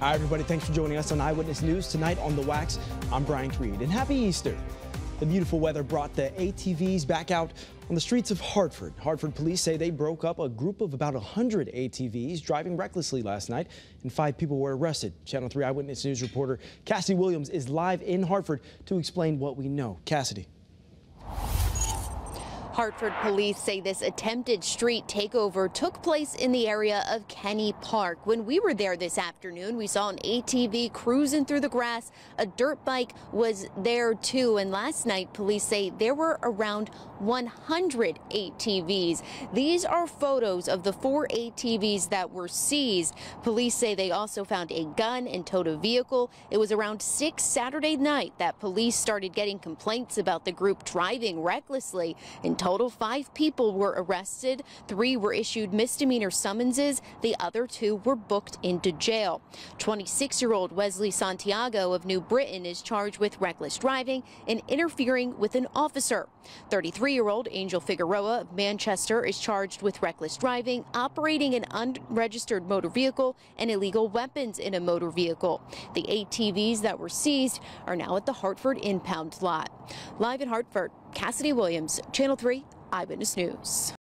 Hi, everybody. Thanks for joining us on Eyewitness News tonight on The Wax. I'm Brian Creed, and happy Easter. The beautiful weather brought the ATVs back out on the streets of Hartford. Hartford police say they broke up a group of about 100 ATVs driving recklessly last night, and five people were arrested. Channel 3 Eyewitness News reporter Cassidy Williams is live in Hartford to explain what we know. Cassidy. Hartford police say this attempted street takeover took place in the area of Keney Park. When we were there this afternoon, we saw an ATV cruising through the grass. A dirt bike was there too. And last night, police say there were around 100 ATVs. These are photos of the four ATVs that were seized. Police say they also found a gun and towed a vehicle. It was around 6 Saturday night that police started getting complaints about the group driving recklessly. In total, five people were arrested. Three were issued misdemeanor summonses. The other two were booked into jail. 26 year old Wesley Santiago of New Britain is charged with reckless driving and interfering with an officer. 33 year old Angel Figueroa of Manchester is charged with reckless driving, operating an unregistered motor vehicle, and illegal weapons in a motor vehicle. The ATVs that were seized are now at the Hartford impound lot. Live in Hartford, Cassidy Williams, Channel 3 Eyewitness News.